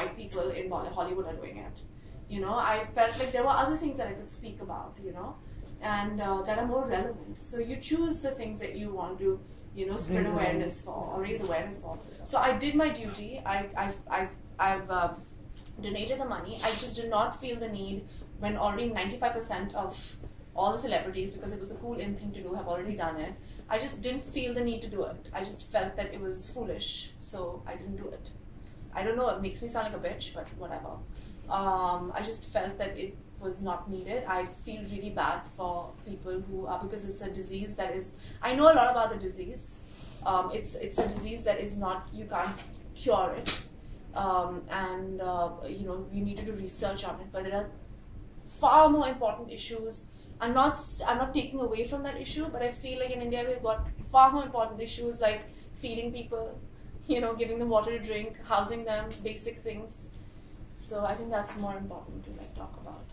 white people in Hollywood are doing it. You know, I felt like there were other things that I could speak about. You know, and uh, that are more relevant. So you choose the things that you want to, you know, spread Raise awareness for or raise awareness for. So I did my duty. I, I've, I've, I've uh, donated the money. I just did not feel the need when already 95% of all the celebrities, because it was a cool in thing to do, have already done it. I just didn't feel the need to do it. I just felt that it was foolish, so I didn't do it. I don't know, it makes me sound like a bitch, but whatever. Um, I just felt that it was not needed. I feel really bad for people who are because it's a disease that is. I know a lot about the disease. Um, it's it's a disease that is not you can't cure it, um, and uh, you know you need to do research on it. But there are far more important issues. I'm not I'm not taking away from that issue, but I feel like in India we've got far more important issues like feeding people, you know, giving them water to drink, housing them, basic things. So I think that's more important to like talk about.